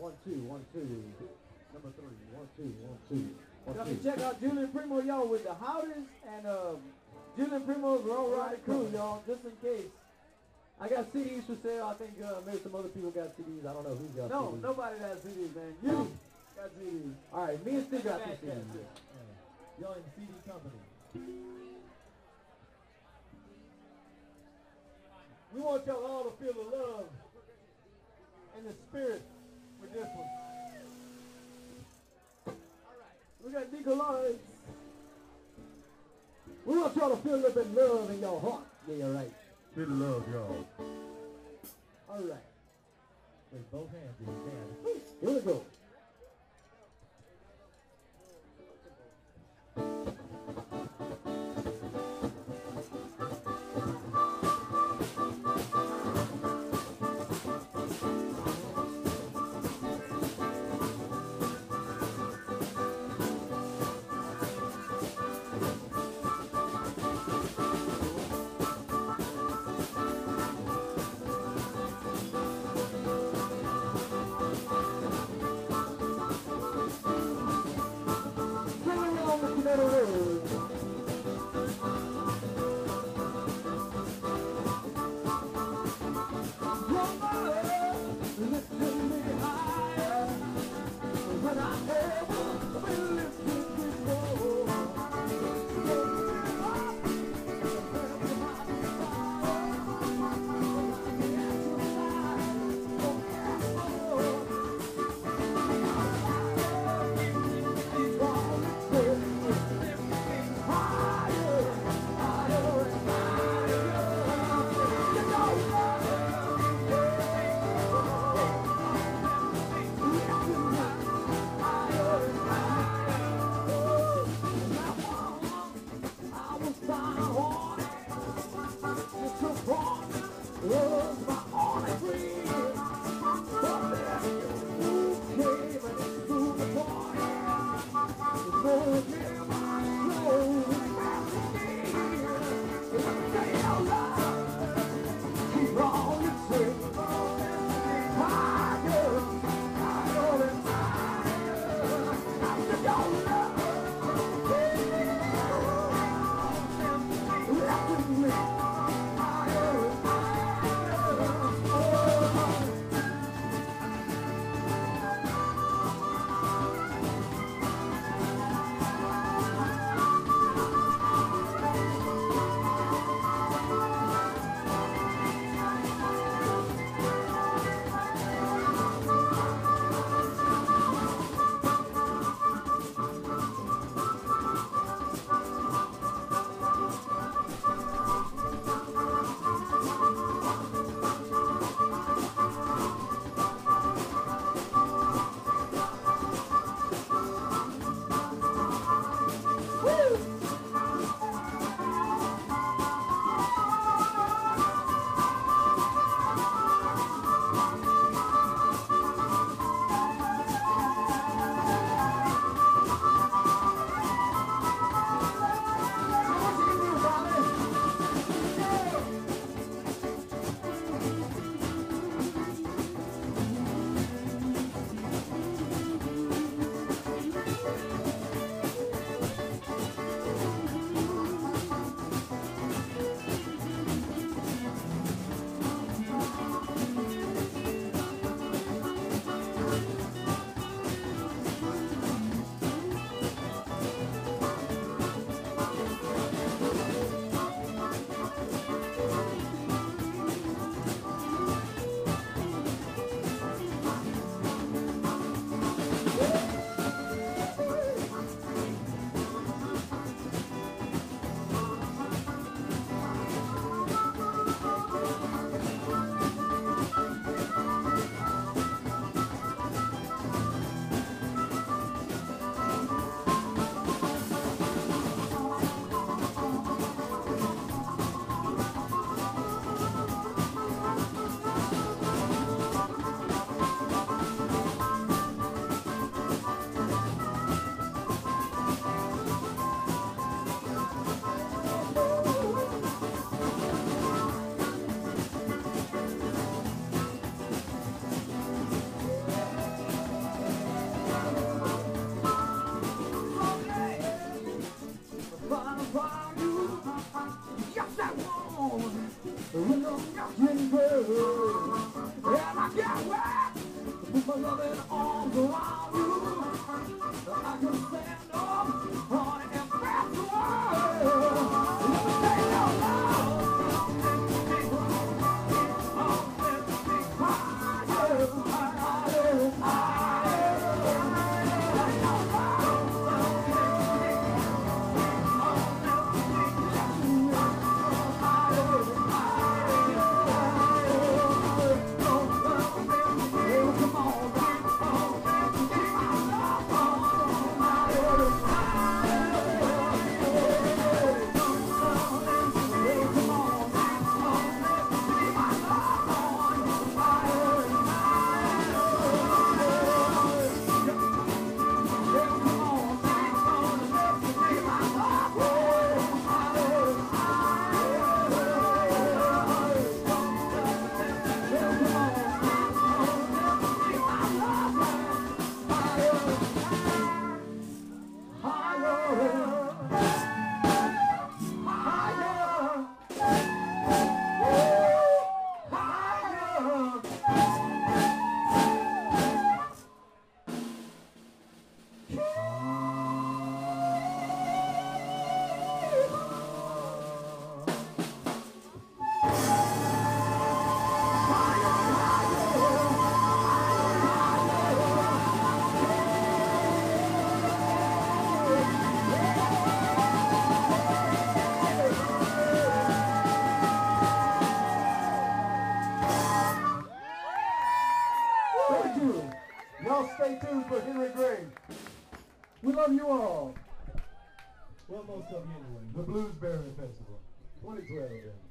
One, two, one, two. Number three. One, two, one, two. One, Y'all two. can check out Julian Primeaux, y'all, with the Howders and um, Julian Primeaux's Roll Ride Crew, y'all, just in case. I got CDs for sale. I think uh, maybe some other people got CDs. I don't know who's got No, CDs. nobody has CDs, man. You got CDs. All right, me and Steve got some CDs. shit. Y'all in CD company. We want y'all all to feel the love and the spirit with this one. We got Nicolai. We want y'all to feel a little bit of love in your heart. Yeah, right. Feel the love, y'all. All right. With both hands in your hand. Here we go. Put my loving arms around you. I can stand. You. Y'all stay tuned for Henry Gray. We love you all. Well, most of you anyway. The Bluesberry Festival, 2012. then.